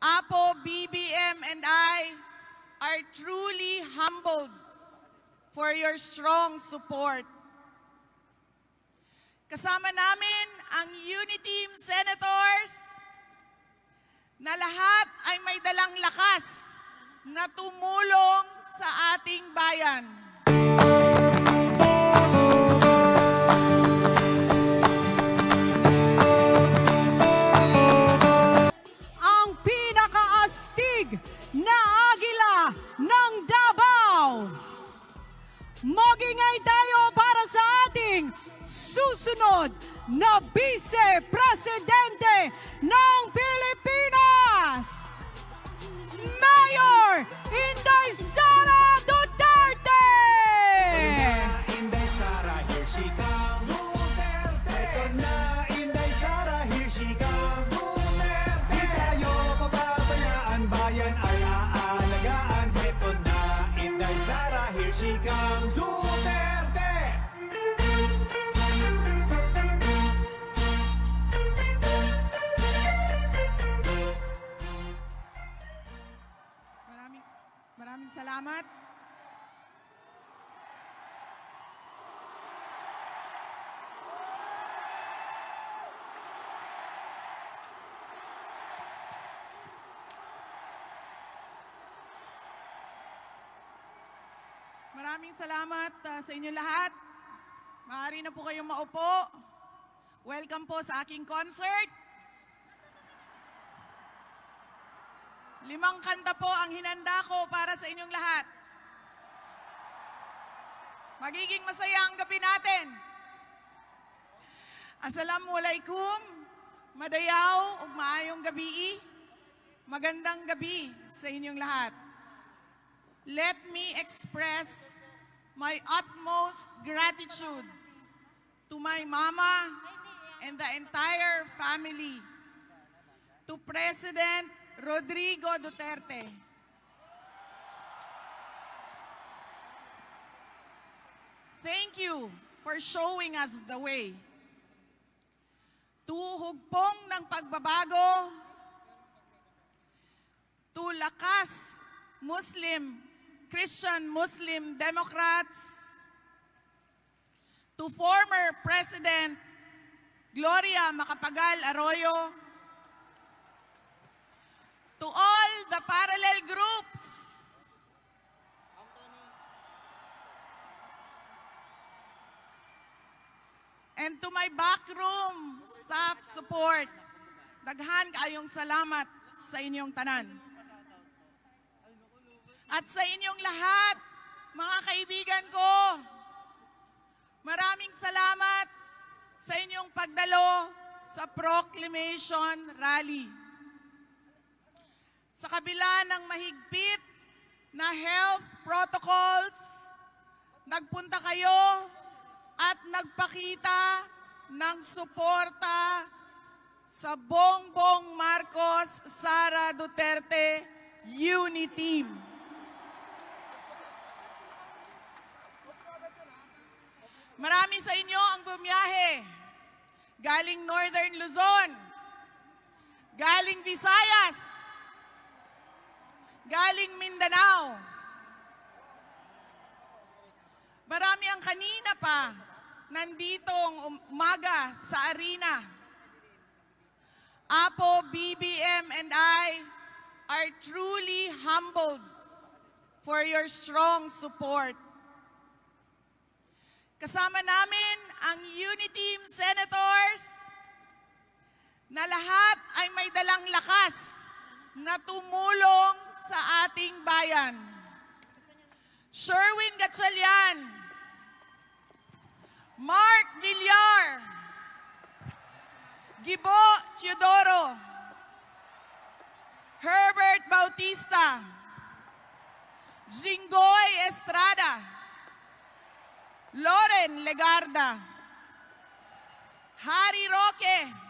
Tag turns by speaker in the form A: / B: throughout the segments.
A: Apo, BBM, and I are truly humbled for your strong support. Kasama namin ang Uniteam Senators na lahat ay may dalang lakas na tumulong sa ating bayan. Salamat. Maraming salamat uh, sa inyo lahat. Maaari na po kayong maupo. Welcome po sa aking concert. Limang kanta po ang hinanda ko para sa inyong lahat. Magiging masaya ang gabi natin. Assalamualaikum, madayaw ug maayong gabi. Magandang gabi sa inyong lahat. Let me express my utmost gratitude to my mama and the entire family, to President Rodrigo Duterte. Thank you for showing us the way. Tuhog pong ng pagbabago, to lakas Muslim, Christian Muslim Democrats, to former President Gloria Macapagal Arroyo, to all the parallel groups. And to my backroom staff support, daghan kayong salamat sa inyong tanan. At sa inyong lahat, mga kaibigan ko, maraming salamat sa inyong pagdalo sa Proclamation Rally. Sa kabila ng mahigpit na health protocols, nagpunta kayo at nagpakita ng suporta sa Bongbong Marcos Sara Duterte Unity Team. Marami sa inyo ang bumiyahe. Galing Northern Luzon, galing Visayas, galing Mindanao. Marami ang kanina pa nanditong umaga sa arena. Apo, BBM, and I are truly humbled for your strong support. Kasama namin ang Uniteam Senators na lahat ay may dalang lakas na tumulong sa ating bayan. Sherwin Gatchalian, Mark Villar, Gibo Teodoro, Herbert Bautista, Jinggoy Estrada, Loren Legarda, Harry Roque,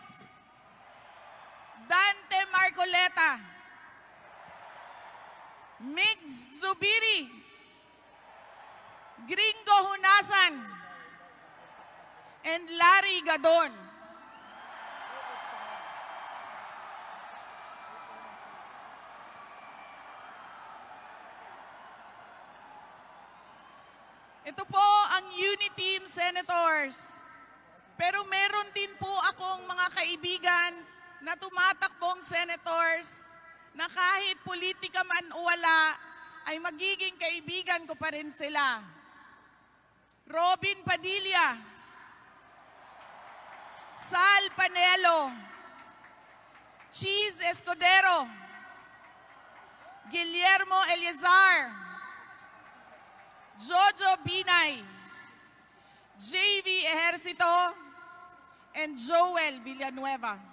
A: Dante Marcoleta, Migs Zubiri, Gringo Hunasan, and Larry Gadon. Ito po ang Unity Team Senators. Pero meron din po akong mga kaibigan na tumatakbong senators na kahit politika man o wala, ay magiging kaibigan ko pa rin sila. Robin Padilla, Sal Panelo, Cheese Escudero, Guillermo Eliazar, Jojo Binay, JV Ejercito, and Joel Villanueva.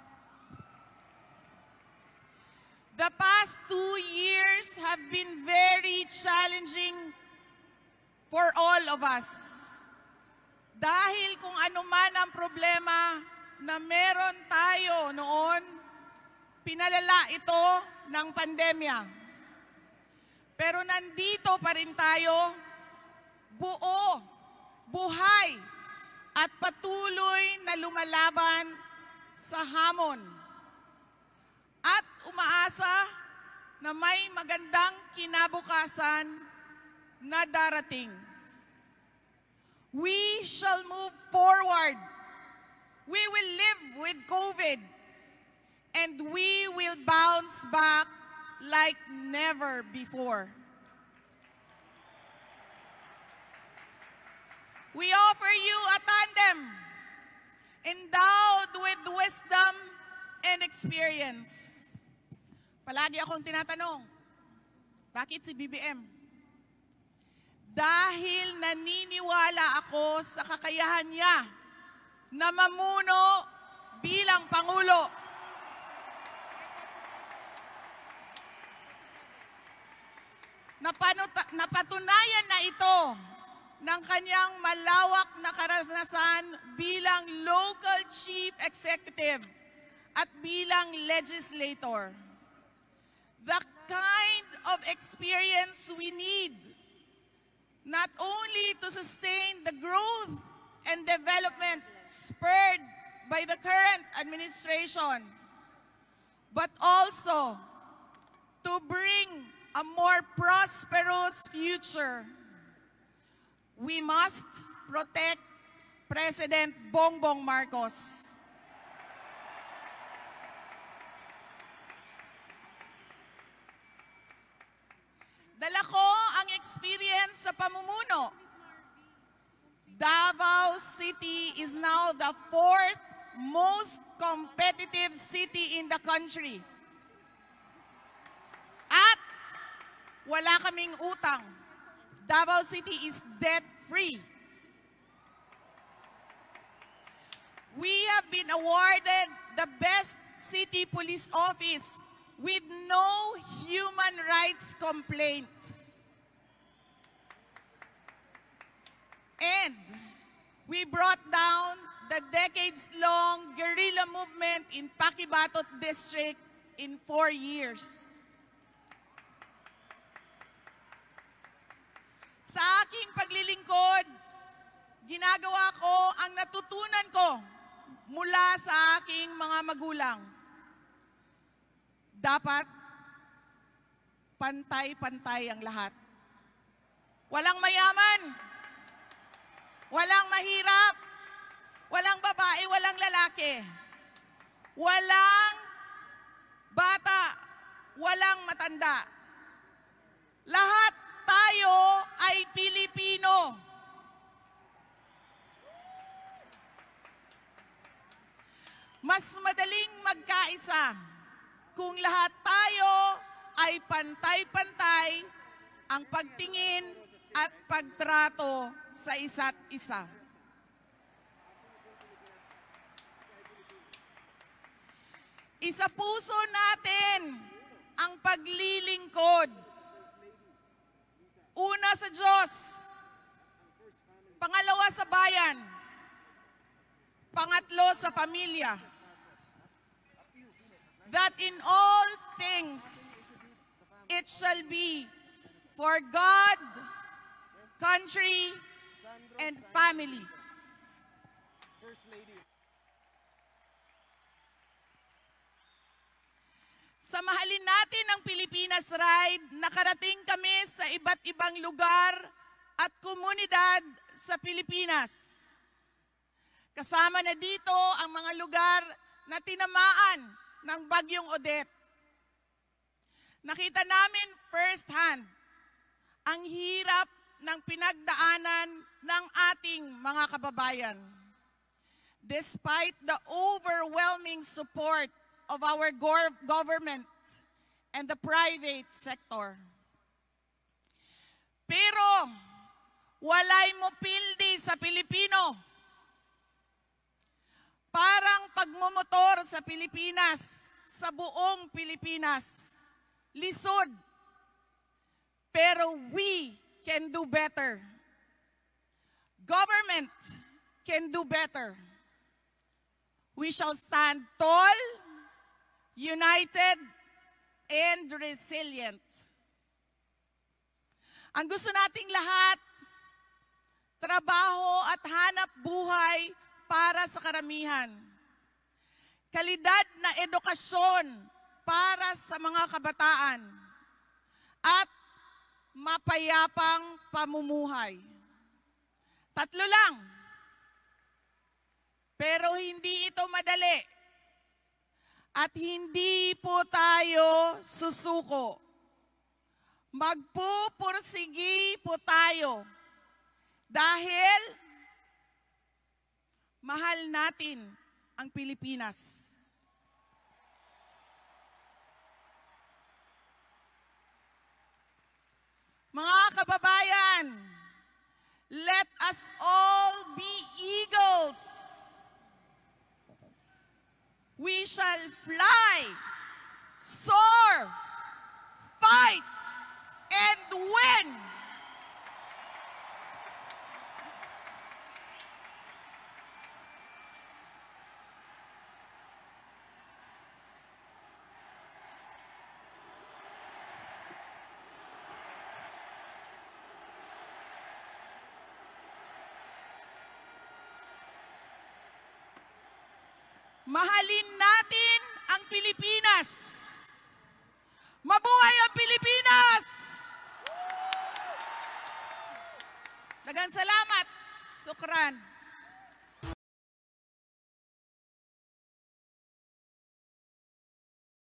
A: The past two years have been very challenging for all of us. Dahil kung ano man ang problema na meron tayo noon, pinalala ito ng pandemya. Pero nandito pa rin tayo, buo, buhay, at patuloy na lumalaban sa hamon. At umaasa na may magandang kinabukasan na darating. We shall move forward. We will live with COVID and we will bounce back like never before. We offer you a tandem endowed with wisdom and experience. Palagi akong tinatanong, bakit si BBM? Dahil naniniwala ako sa kakayahan niya na mamuno bilang Pangulo. Napatunayan na ito ng kanyang malawak na karanasan bilang local chief executive at bilang legislator. The kind of experience we need not only to sustain the growth and development spurred by the current administration, but also to bring a more prosperous future. We must protect President Bongbong Marcos. Dala ko ang experience sa pamumuno. Davao City is now the fourth most competitive city in the country. At wala kaming utang. Davao City is debt-free. We have been awarded the best city police office with no human rights complaint. And we brought down the decades-long guerrilla movement in Pakibatot district in four years. Sa aking paglilingkod, ginagawa ko ang natutunan ko mula sa aking mga magulang. Dapat pantay-pantay ang lahat. Walang mayaman, walang mahirap, walang babae, walang lalaki, walang bata, walang matanda. Lahat tayo ay Pilipino. Mas madaling magkaisa kung lahat tayo ay pantay-pantay ang pagtingin at pagtrato sa isa't isa. Isa puso natin ang paglilingkod. Una sa Diyos, pangalawa sa bayan, pangatlo sa pamilya. That in all things it shall be for God, country, and family. Sa mahalin natin ang Pilipinas Ride, nakarating kami sa iba't ibang lugar at komunidad sa Pilipinas. Kasama na dito ang mga lugar na tinamaan ng Bagyong Odette. Nakita namin firsthand ang hirap ng pinagdaanan ng ating mga kababayan. Despite the overwhelming support of our government and the private sector. Pero walay mo pildi sa Pilipino. Parang pagmumotor sa Pilipinas, sa buong Pilipinas. Lisod. Pero we can do better. Government can do better. We shall stand tall, united, and resilient. Ang gusto nating lahat, trabaho at hanap buhay para sa karamihan. Kalidad na edukasyon para sa mga kabataan. At mapayapang pamumuhay. Tatlo lang. Pero hindi ito madali. At hindi po tayo susuko. Magpupursigi po tayo. Dahil mahal natin ang Pilipinas. Mga kababayan, let us all be eagles. We shall fly, soar, fight, and win. Mahalin natin ang Pilipinas. Mabuhay ang Pilipinas! Dagan salamat. Sukran.